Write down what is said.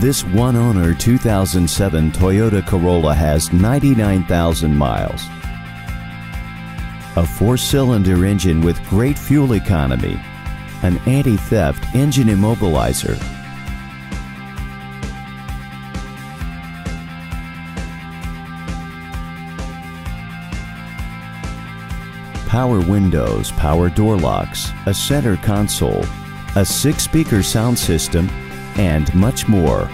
This one owner 2007 Toyota Corolla has 99,000 miles. A four cylinder engine with great fuel economy, an anti theft engine immobilizer, power windows, power door locks, a center console, a six speaker sound system, and much more.